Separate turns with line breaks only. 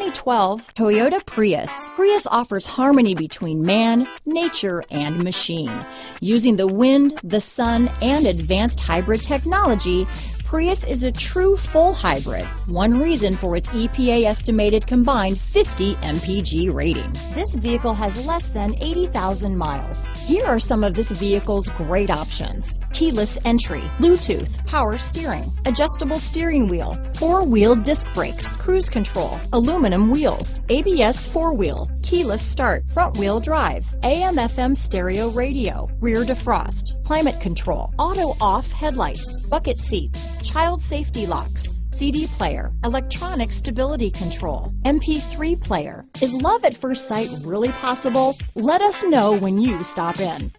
2012 Toyota Prius. Prius offers harmony between man, nature, and machine. Using the wind, the sun, and advanced hybrid technology, Prius is a true full hybrid, one reason for its EPA estimated combined 50 mpg rating. This vehicle has less than 80,000 miles. Here are some of this vehicle's great options. Keyless entry, Bluetooth, power steering, adjustable steering wheel, four-wheel disc brakes, cruise control, aluminum wheels, ABS four-wheel, keyless start, front-wheel drive, AM FM stereo radio, rear defrost, climate control, auto-off headlights, bucket seats, child safety locks, CD player, electronic stability control, MP3 player. Is love at first sight really possible? Let us know when you stop in.